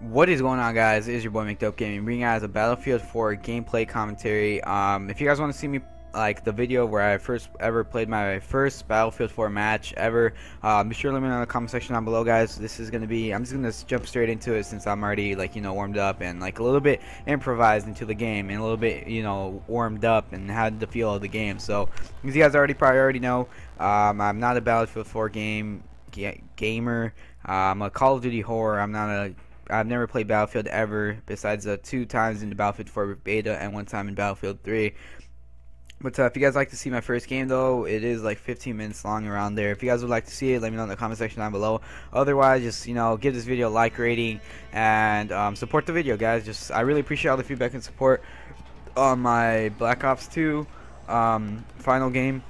What is going on guys, it is your boy McDope Gaming, bringing you guys a Battlefield 4 gameplay commentary. Um, if you guys want to see me, like the video where I first ever played my first Battlefield 4 match ever, uh, be sure to let me know in the comment section down below guys. This is going to be, I'm just going to jump straight into it since I'm already like, you know, warmed up and like a little bit improvised into the game and a little bit, you know, warmed up and had the feel of the game. So, as you guys already probably already know, um, I'm not a Battlefield 4 game gamer. Uh, I'm a Call of Duty horror. I'm not a I've never played Battlefield ever, besides the two times in the Battlefield 4 beta and one time in Battlefield 3. But uh, if you guys like to see my first game, though, it is like 15 minutes long around there. If you guys would like to see it, let me know in the comment section down below. Otherwise, just you know, give this video a like rating and um, support the video, guys. Just I really appreciate all the feedback and support on my Black Ops 2 um, final game.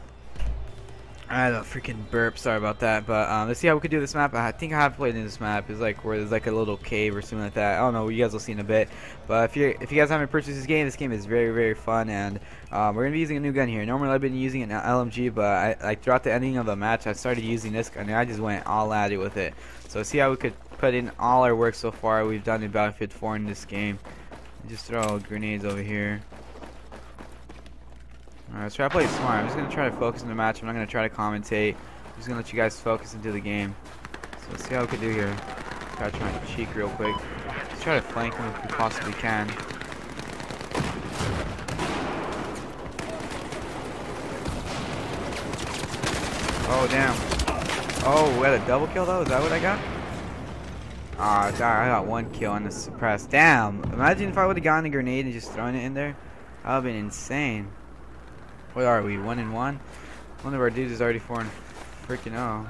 I had a freaking burp, sorry about that, but um, let's see how we could do this map. I think I have played in this map. It's like where there's like a little cave or something like that. I don't know, you guys will see in a bit. But if you if you guys haven't purchased this game, this game is very very fun, and um, we're gonna be using a new gun here. Normally I've been using an LMG, but I, like throughout the ending of the match, I started using this gun, and I just went all at it with it. So see how we could put in all our work so far we've done in Battlefield 4 in this game. Just throw grenades over here. Alright, let's try to play smart. I'm just going to try to focus in the match. I'm not going to try to commentate. I'm just going to let you guys focus into the game. So let's see how we can do here. Try to try to cheek real quick. Let's try to flank him if we possibly can. Oh, damn. Oh, we had a double kill though? Is that what I got? Ah, oh, I got one kill on the suppressed. Damn! Imagine if I would have gotten a grenade and just thrown it in there. That would have been insane. What are we? One and one? One of our dudes is already four and freaking oh.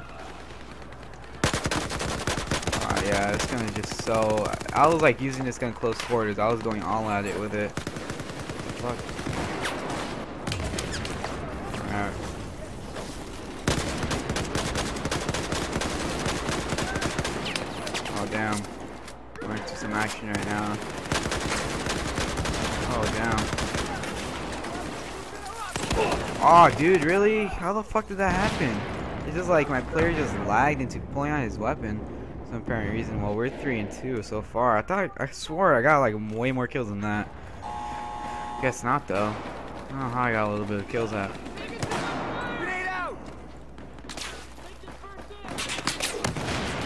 Oh yeah, this gun is just so. I was like using this gun close quarters. I was going all at it with it. Fuck. Alright. Oh damn. We're into some action right now. Oh damn. Oh, dude, really? How the fuck did that happen? It's just like my player just lagged into pulling out his weapon. Some apparent reason. Well, we're three and two so far. I thought I swore I got like way more kills than that. Guess not though. I don't know how I got a little bit of kills at.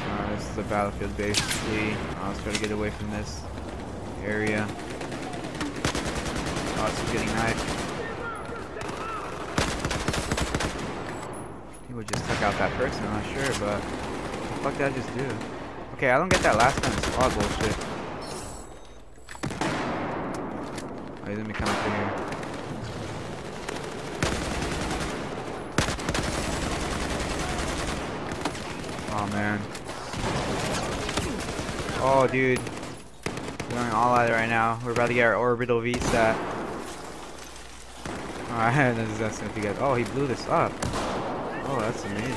Uh, this is a battlefield basically. I was trying to get away from this area. Oh, it's getting knifed. People just took out that person, I'm not sure, but fuck did I just do? Okay, I don't get that last time squad bullshit. Oh, he's gonna be through here. Oh man. Oh dude. We're going all it right now. We're about to get our orbital VSAT. Alright, this is that's gonna be. Oh, he blew this up. Oh, that's amazing.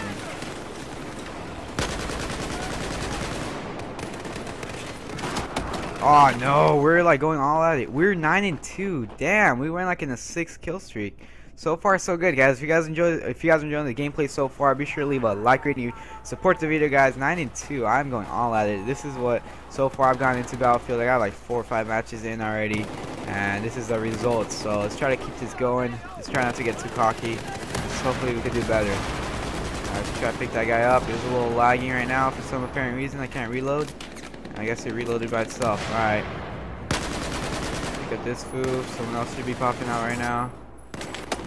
Oh no, we're like going all at it. We're nine and two. Damn, we went like in a six kill streak. So far, so good, guys. If you guys enjoy, if you guys enjoying the gameplay so far, be sure to leave a like rating. Support the video, guys. Nine and two. I'm going all at it. This is what so far I've gone into Battlefield. I got like four or five matches in already, and this is the results. So let's try to keep this going. Let's try not to get too cocky. hopefully we can do better. Let's try to pick that guy up. It was a little lagging right now for some apparent reason. I can't reload. I guess it reloaded by itself. Alright. Pick up this food. Someone else should be popping out right now.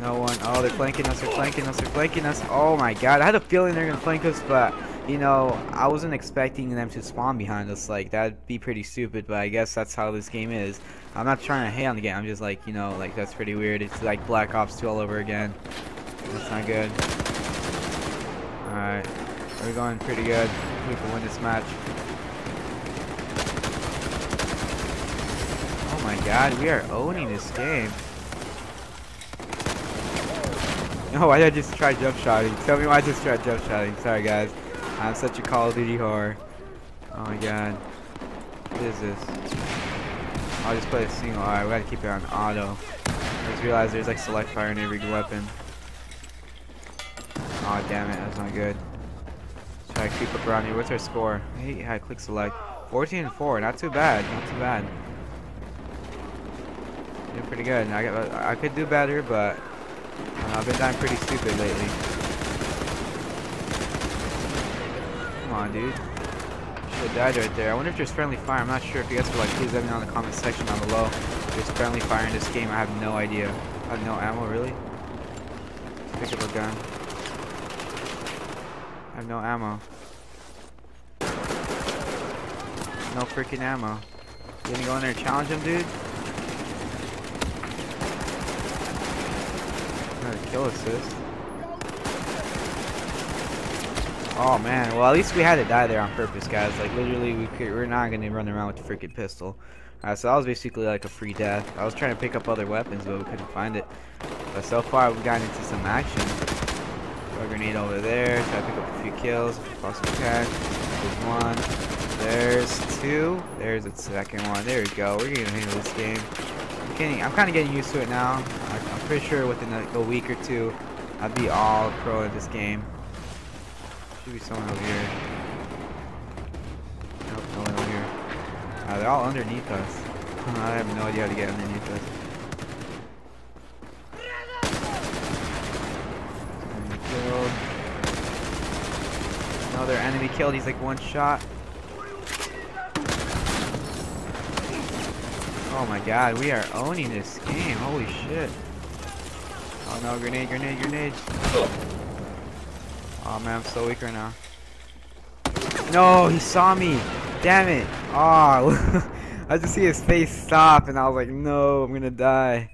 No one. Oh, they're flanking us. They're flanking us. They're flanking us. Oh my god. I had a feeling they're going to flank us, but, you know, I wasn't expecting them to spawn behind us. Like, that'd be pretty stupid, but I guess that's how this game is. I'm not trying to hate on the game. I'm just like, you know, like, that's pretty weird. It's like Black Ops 2 all over again. That's not good. Alright. We're going pretty good. We can win this match. Oh my god, we are owning this game. No, why did I just try jump shotting? Tell me why I just tried jump shotting. Sorry guys. I'm such a Call of Duty whore. Oh my god. What is this? I'll just play a single. Alright, we gotta keep it on auto. I just realized there's like select fire in every weapon. Oh, damn it, that's not good. Try to creep up around here. What's our score? How I click select. 14 and 4, not too bad, not too bad. Doing pretty good. I, I could do better, but uh, I've been dying pretty stupid lately. Come on, dude. Should have died right there. I wonder if there's friendly fire. I'm not sure. If you guys could like, please let me know in the comment section down below. If there's friendly fire in this game. I have no idea. I have no ammo, really. Pick up a gun. I have no ammo. No freaking ammo. You gonna go in there and challenge him, dude? Got a kill assist. Oh man, well at least we had to die there on purpose, guys. Like literally, we could, we're not gonna run around with the freaking pistol. Alright, so that was basically like a free death. I was trying to pick up other weapons, but we couldn't find it. But so far, we've gotten into some action. Throw a grenade over there. Try to pick up a few kills. Possible can. There's one. There's two. There's a second one. There we go. We're gonna handle this game. I'm, getting, I'm kind of getting used to it now. I'm pretty sure within a, a week or two, I'll be all pro at this game. Should be someone over here. Nope, no one over here. Uh, they're all underneath us. I have no idea how to get underneath us. Killed. Another enemy killed. He's like one shot. Oh my god, we are owning this game. Holy shit. Oh no, grenade, grenade, grenade. Oh man, I'm so weak right now. No, he saw me. Damn it. Oh, I just see his face stop, and I was like, no, I'm gonna die.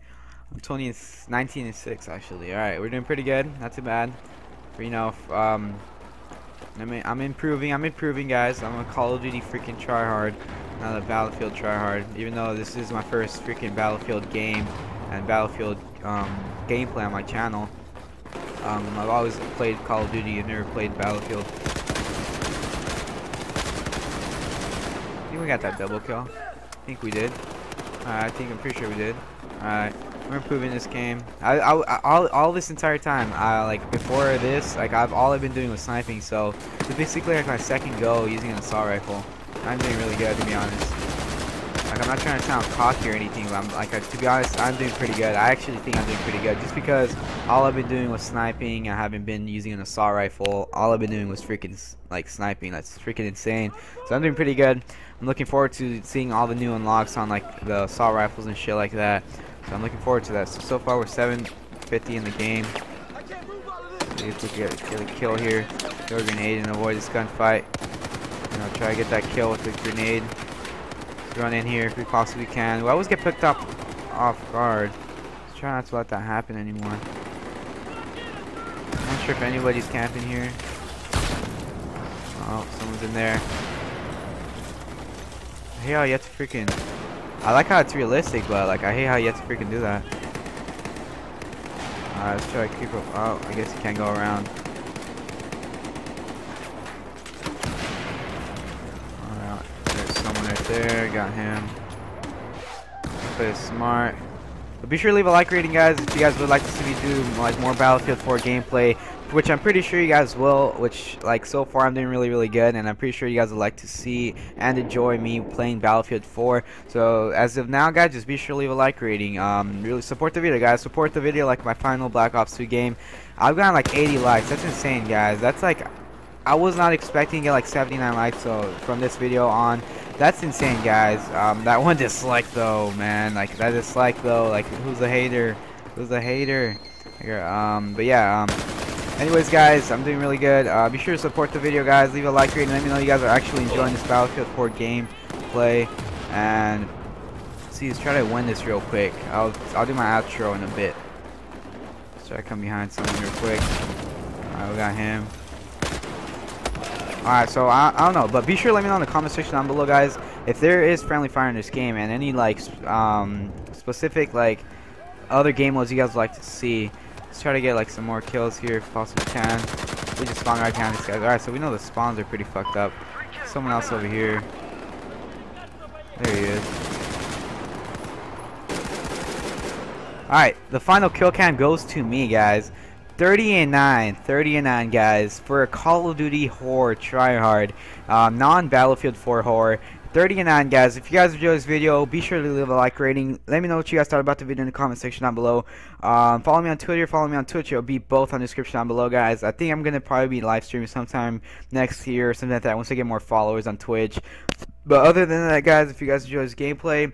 I'm 20 and 19 and 6 actually. All right, we're doing pretty good. Not too bad. You know, um, I mean, I'm improving. I'm improving, guys. I'm a Call of Duty freaking tryhard, not a Battlefield tryhard. Even though this is my first freaking Battlefield game and Battlefield um, gameplay on my channel. Um, I've always played Call of Duty and never played Battlefield. I think we got that double kill. I think we did. Uh, I think I'm pretty sure we did. Alright, we're improving this game. I, I, all, all this entire time, I, like before this, like I've all I've been doing was sniping. So it's basically like my second go using an assault rifle. I'm doing really good to be honest. Like I'm not trying to sound cocky or anything, but I'm like I, to be honest, I'm doing pretty good. I actually think I'm doing pretty good, just because all I've been doing was sniping. I haven't been using an assault rifle. All I've been doing was freaking like sniping. That's freaking insane. So I'm doing pretty good. I'm looking forward to seeing all the new unlocks on like the assault rifles and shit like that. So I'm looking forward to that. So, so far we're 750 in the game. See if we can get, get a kill here. Throw a grenade and avoid this gunfight. You know, try to get that kill with the grenade run in here if we possibly can. We always get picked up off guard. Let's try not to let that happen anymore. I'm not sure if anybody's camping here. Oh, someone's in there. I hate you have to freaking... I like how it's realistic, but like I hate how you have to freaking do that. Alright, let's try to keep up. Oh, I guess you can't go around. Alright, there's someone right there, got him. Play smart. But be sure to leave a like rating, guys, if you guys would like to see me do like more Battlefield 4 gameplay, which I'm pretty sure you guys will. Which like so far I'm doing really really good, and I'm pretty sure you guys would like to see and enjoy me playing Battlefield 4. So as of now, guys, just be sure to leave a like rating. Um, really support the video, guys. Support the video like my final Black Ops 2 game. I've gotten like 80 likes. That's insane, guys. That's like I was not expecting to get like 79 likes so from this video on. That's insane, guys. Um, that one dislike though, man. Like that dislike though. Like who's a hater? Who's a hater? Here, Um, but yeah. Um, anyways, guys, I'm doing really good. Uh, be sure to support the video, guys. Leave a like rating. Let me know you guys are actually enjoying this Battlefield 4 game play. And see, let's try to win this real quick. I'll I'll do my outro in a bit. Let's try to come behind someone real quick. Alright, we got him. Alright, so I, I don't know, but be sure to let me know in the comment section down below, guys, if there is friendly fire in this game and any, like, um, specific, like, other game modes you guys would like to see. Let's try to get, like, some more kills here if possible can. We just spawn right behind these guys. Alright, so we know the spawns are pretty fucked up. Someone else over here. There he is. Alright, the final kill cam goes to me, guys. 30 and 9, 30 and 9 guys for a Call of Duty horror tryhard, um, non-Battlefield 4 horror. 30 and 9 guys. If you guys enjoyed this video be sure to leave a like rating. Let me know what you guys thought about the video in the comment section down below. Um, follow me on twitter follow me on twitch. It'll be both on the description down below guys. I think i'm gonna probably be live streaming sometime next year or something like that once i get more followers on twitch. But other than that guys if you guys enjoy this gameplay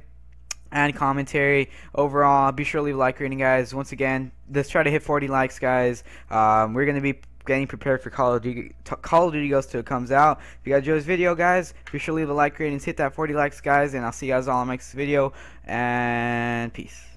and commentary overall be sure to leave a like rating guys. Once again let's try to hit 40 likes guys. Um, we're gonna be getting prepared for Call of Duty Call of Duty Ghosts 2 comes out. If you guys enjoyed this video, guys, be sure to leave a like rating, hit that 40 likes, guys, and I'll see you guys all in my next video. And peace.